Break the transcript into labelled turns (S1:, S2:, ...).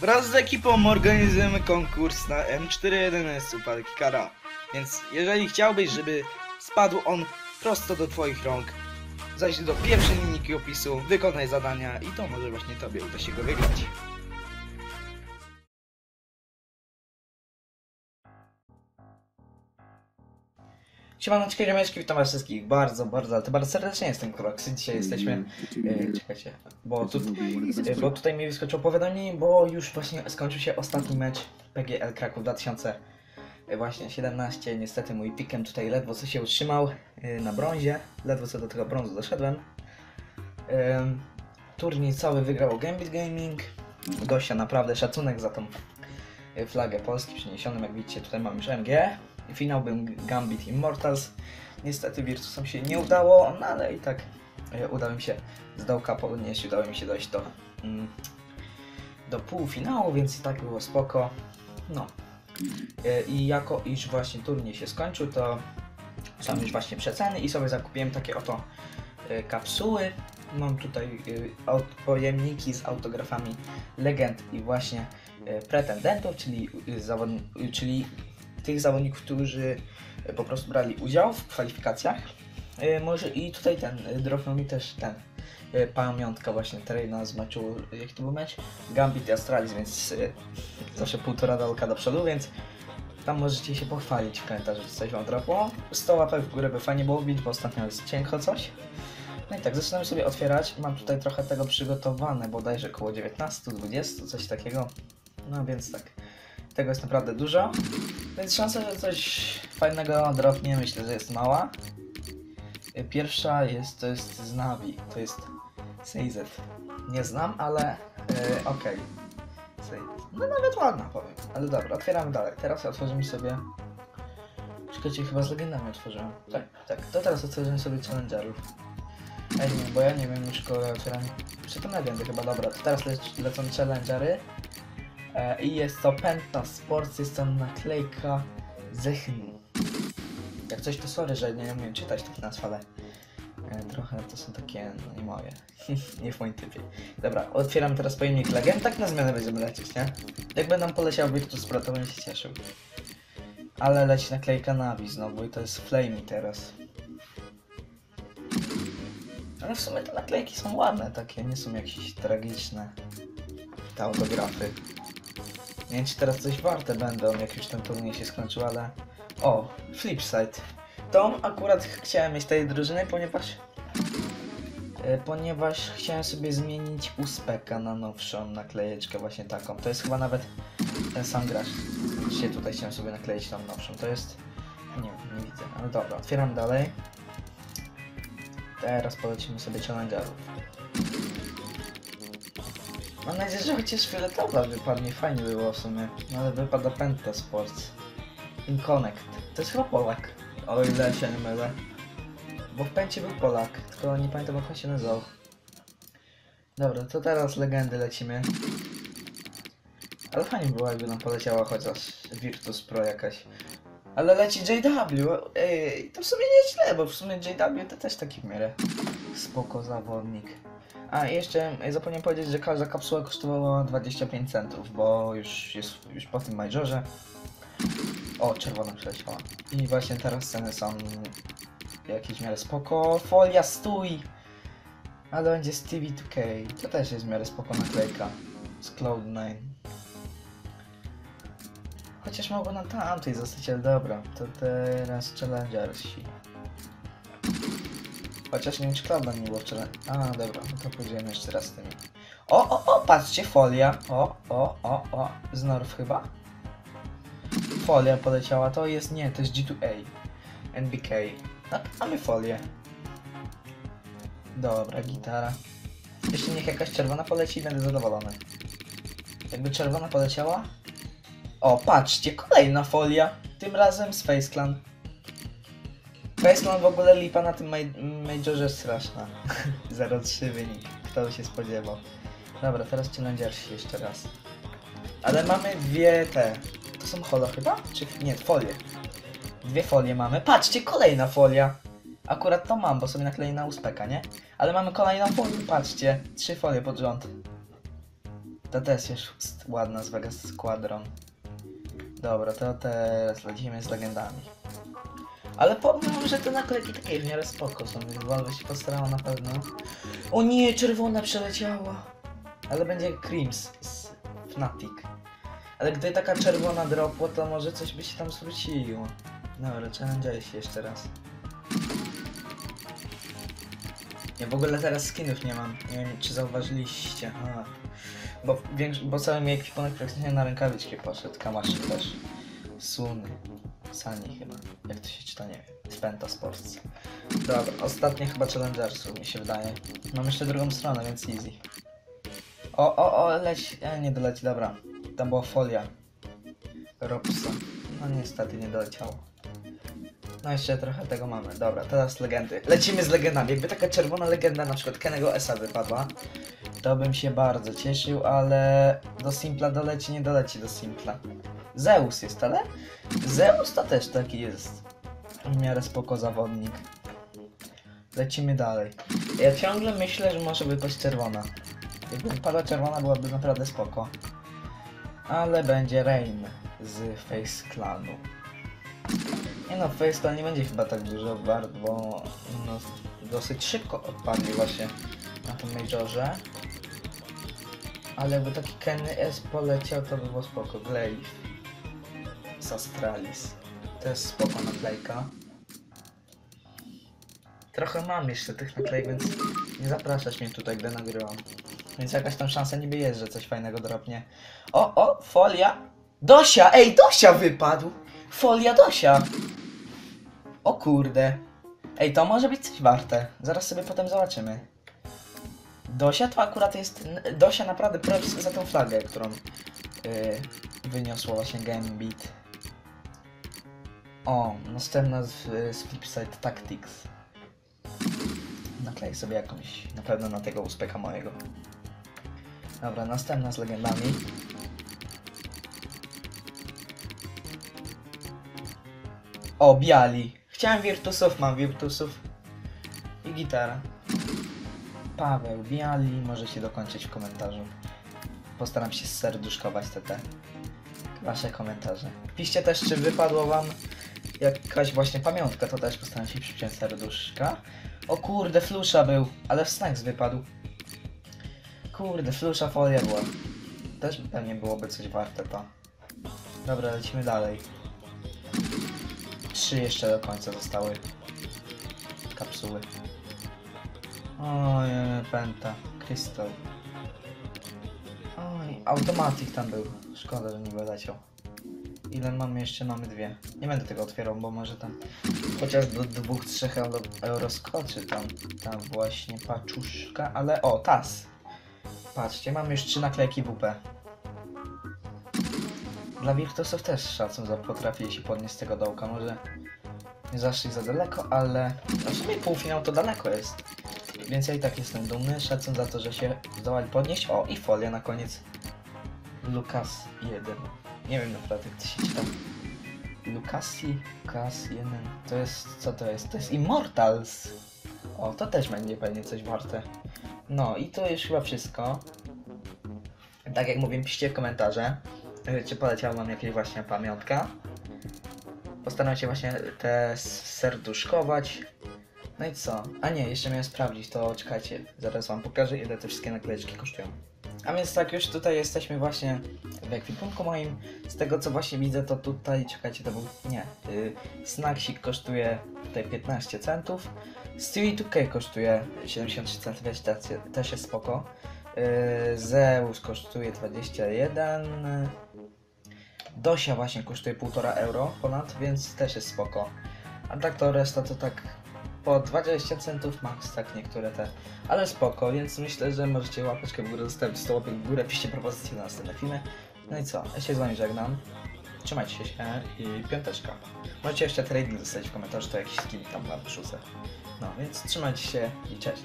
S1: Wraz z ekipą organizujemy konkurs na M41S upadki kara. Więc jeżeli chciałbyś, żeby spadł on prosto do twoich rąk, zajdź do pierwszej linijki opisu, wykonaj zadania i to może właśnie tobie uda się go wygrać. Siemaneczki, ziomeczki, witam was wszystkich bardzo, bardzo, ale to bardzo serdecznie jestem Kroksy. Dzisiaj jesteśmy, e, czekajcie, bo, tu, e, bo tutaj mi wyskoczyło powiadomienie, bo już właśnie skończył się ostatni mecz PGL Kraków 2000 e, właśnie 17. Niestety mój pikem tutaj ledwo co się utrzymał e, na brązie, ledwo co do tego brązu doszedłem. Em, Turniej cały wygrał Gambit Gaming. Gościa naprawdę szacunek za tą e, flagę Polski przyniesioną, jak widzicie tutaj mam już MG. Finał był Gambit Immortals. Niestety Virtusom się nie udało, no ale i tak e, udało mi się z dołka podnieść, udało mi się dojść do, mm, do półfinału, więc i tak było spoko. No. E, I jako iż właśnie turniej się skończył, to są już właśnie przeceny i sobie zakupiłem takie oto e, kapsuły. Mam tutaj pojemniki z autografami legend i właśnie pretendentów, czyli, czyli tych zawodników, którzy po prostu brali udział w kwalifikacjach. E, Może i tutaj ten, e, dropnął mi też ten e, pamiątka właśnie Terena z meczu, jaki to był mecz? Gambit i Astralis, więc zawsze półtora dolka do przodu, więc tam możecie się pochwalić w komentarzu, czy coś wam dropło. 100 łapek w górę by fajnie było wbić, bo ostatnio jest cienko coś. No i tak, zaczynamy sobie otwierać. Mam tutaj trochę tego przygotowane, bodajże około 19-20, coś takiego. No więc tak, tego jest naprawdę dużo. Więc szansa, że coś fajnego dropnie, myślę, że jest mała. Pierwsza jest, to jest z Navi, to jest Seizet. Nie znam, ale yy, okej. Seizet. No nawet ładna powiem, ale dobra, otwieramy dalej. Teraz otworzymy sobie... Czekajcie, chyba z legendami otworzyłem. Tak, tak, to teraz otworzymy sobie challengerów. Ej, bo ja nie wiem już kogo otwieram. Czy to legendy chyba, dobra, to teraz lec lecą challengery. E, I jest to Penta Sports, jest to naklejka Zechnu. Jak coś to sorry, że nie umiem czytać tych nazw, ale e, trochę to są takie, no nie moje. nie w moim typie. Dobra, otwieram teraz pojemnik legend, tak na zmianę będziemy lecieć, nie? Jak będą poleciał Virtus Pro, to bym się cieszył. Ale leci naklejka Navi znowu i to jest Flamey teraz. Ale w sumie te naklejki są ładne takie, nie są jakieś tragiczne. Te autografy. Nie wiem, czy teraz coś warte będą, jak już ten turniej się skończył, ale... O, Flipside. To akurat ch- chciałem mieć tej drużyny, ponieważ... e, Ponieważ chciałem sobie zmienić uspeka na nowszą naklejeczkę, właśnie taką. To jest chyba nawet ten sam gracz. Dzisiaj tutaj chciałem sobie nakleić tą nowszą. To jest... Nie wiem, nie widzę. Ale dobra, otwieram dalej. Teraz polecimy sobie challengerów. Mam nadzieję, że chociaż fioletowa wypadnie, fajnie by było w sumie. No ale wypada Penta Sports. Inconnect. To jest chyba Polak. O ile się nie mylę. Bo w Pencie był Polak, tylko nie pamiętam jak on się nazywał. Dobra, to teraz legendy lecimy. Ale fajnie było jakby nam poleciała chociaż Virtus Pro jakaś. Ale leci JW, ej, to w sumie nie źle, bo w sumie JW to też taki w miarę spoko zawodnik. A jeszcze zapomniałem powiedzieć, że każda kapsuła kosztowała 25 centów, bo już jest już po tym majorze. O, czerwona przeleciała. I właśnie teraz ceny są jakieś w miarę spoko. Folia stój! Ale będzie Stevie 2K. To też jest w miarę spoko naklejka. Z Cloud9. Chociaż mogło na tamtej zostać, ale dobra. To teraz Challengersi. Chociaż nie wiem, czy nie było wczoraj. A, dobra, no to pójdziemy jeszcze raz z tymi. O, o, o, patrzcie, folia. O, o, o, o. Z chyba? Folia poleciała, to jest, nie, to jest G2A. NBK. No, mamy folię. Dobra, gitara. Jeszcze niech jakaś czerwona poleci będę zadowolony. Jakby czerwona poleciała? O, patrzcie, kolejna folia. Tym razem z Clan. Face w ogóle lipa na tym maj- majorze straszna. 0-3 wynik. Kto by się spodziewał. Dobra, teraz challengersi jeszcze raz. Ale mamy dwie te. To są holo chyba? Czy nie, folie. Dwie folie mamy. Patrzcie, kolejna folia. Akurat to mam, bo sobie nakleję na uspeka, nie? Ale mamy kolejną folię, patrzcie. Trzy folie pod rząd. To też jest ładna z Vegas Squadron. Dobra, to teraz lecimy z legendami. Ale powiem, że te naklejki takie w miarę spoko są, więc Valve się postarało na pewno. O nie, czerwona przeleciała. Ale będzie Crims z Fnatic. Ale gdy taka czerwona dropła, to może coś by się tam zwróciło. Dobra, challenge się jeszcze raz. Ja w ogóle teraz skinów nie mam. Nie wiem, czy zauważyliście. A. Bo, bo cały mi ekwipunek praktycznie na rękawiczki poszedł. Kamaszy też. Suny. Sani chyba. Jak to się czyta, nie wiem. Spenta Sports. Dobra, ostatnie chyba Challengersów mi się wydaje. Mam jeszcze drugą stronę, więc easy. O, o, o, leć. E, nie doleci, dobra. Tam była folia. Robson. No niestety nie doleciało. No jeszcze trochę tego mamy. Dobra, teraz legendy. Lecimy z legendami. Jakby taka czerwona legenda, na przykład Kennego Esa wypadła, to bym się bardzo cieszył, ale do Simpla doleci, nie doleci do Simpla. Zeus jest, ale Zeus to też taki jest w miarę spoko zawodnik. Lecimy dalej. Ja ciągle myślę, że może wypaść czerwona. Jakby wypadła czerwona, byłaby naprawdę spoko. Ale będzie Rain z Face Clanu. Nie no, Face Clan nie będzie chyba tak dużo wart, bo no, dosyć szybko odpadli właśnie na tym Majorze. Ale jakby taki Kenny S poleciał, to by było spoko. Glaive z Astralis. To jest spoko naklejka. Trochę mam jeszcze tych naklejek, więc nie zapraszać mnie tutaj, gdy nagrywam. Więc jakaś tam szansa niby jest, że coś fajnego dropnie. O, o, folia! Dosia! Ej, Dosia wypadł! Folia Dosia! O kurde. Ej, to może być coś warte. Zaraz sobie potem zobaczymy. Dosia to akurat jest... Dosia naprawdę props za tą flagę, którą yy, wyniosło właśnie Gambit. O, następna z, z Flipside Tactics. Nakleję sobie jakąś, na pewno na tego uspeka mojego. Dobra, następna z legendami. O, biali. Chciałem Virtusów, mam Virtusów. I gitara. Paweł, biali, możecie dokończyć w komentarzu. Postaram się serduszkować te te wasze komentarze. Piszcie też, czy wypadło wam jakaś właśnie pamiątka, to też postaram się przypiąć serduszka. O kurde, flusza był, ale w snacks wypadł. Kurde, flusza folia była. Też pewnie byłoby coś warte to. Dobra, lecimy dalej. Trzy jeszcze do końca zostały. Kapsuły. Oj, penta. Krystal. Oj, automatik tam był. Szkoda, że nie wyleciał. Ile mamy jeszcze? Mamy dwie. Nie będę tego otwierał, bo może tam chociaż do dwóch, trzech euro, euro skoczy tam, tam właśnie paczuszka, ale o, tas. Patrzcie, mamy już trzy naklejki WP. Dla Virtusów też szacun za potrafili się podnieść z tego dołka, może nie zaszli za daleko, ale no w sumie półfinał to daleko jest. Więc ja i tak jestem dumny, szacun za to, że się zdołali podnieść. O, i folia na koniec. Lukas 1. Nie wiem naprawdę, jak to się czyta. Lukasi, Lukas 1. To jest, co to jest? To jest Immortals. O, to też będzie pewnie coś warte. No i to już chyba wszystko. Tak jak mówię, piszcie w komentarze, czy poleciała wam jakaś właśnie pamiątka. Postaram się właśnie te serduszkować. No i co? A nie, jeszcze miałem sprawdzić, to czekajcie, zaraz wam pokażę ile te wszystkie naklejeczki kosztują. A więc tak, już tutaj jesteśmy właśnie w ekwipunku moim. Z tego co właśnie widzę, to tutaj, czekajcie, to był, nie, yy, Snacksik kosztuje tutaj 15 centów. Stewie 2K kosztuje 73 centów, wiesz, też, też jest spoko. Yy, Zeus kosztuje 21. Dosia właśnie kosztuje 1,5 euro ponad, więc też jest spoko. A tak to reszta to tak po 20 centów max, tak niektóre te. Ale spoko, więc myślę, że możecie łapeczkę w górę zostawić 100 łapek w górę, piszcie propozycje na następne filmy. No i co, ja się z wami żegnam. Trzymajcie się i piąteczka. Możecie jeszcze trading zostawić w komentarzu, to jakiś skin tam wam wrzucę. No więc trzymajcie się i cześć.